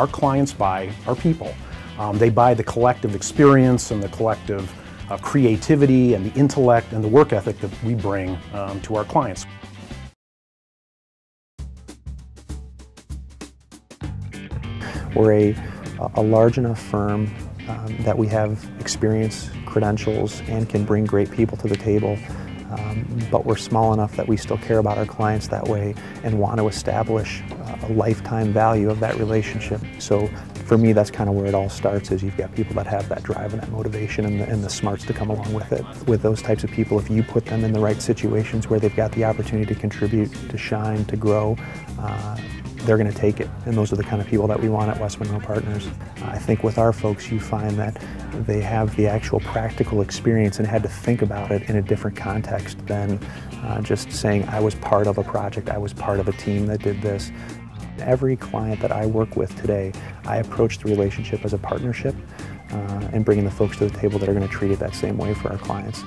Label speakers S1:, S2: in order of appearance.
S1: Our clients buy our people. Um, they buy the collective experience and the collective uh, creativity and the intellect and the work ethic that we bring um, to our clients.
S2: We're a, a large enough firm um, that we have experience, credentials, and can bring great people to the table. Um, but we're small enough that we still care about our clients that way and want to establish uh, a lifetime value of that relationship. So for me, that's kind of where it all starts is you've got people that have that drive and that motivation and the, and the smarts to come along with it. With those types of people, if you put them in the right situations where they've got the opportunity to contribute, to shine, to grow, uh, they're going to take it. And those are the kind of people that we want at West Monroe Partners. I think with our folks, you find that they have the actual practical experience and had to think about it in a different context than uh, just saying, I was part of a project, I was part of a team that did this. Every client that I work with today, I approach the relationship as a partnership uh, and bringing the folks to the table that are going to treat it that same way for our clients.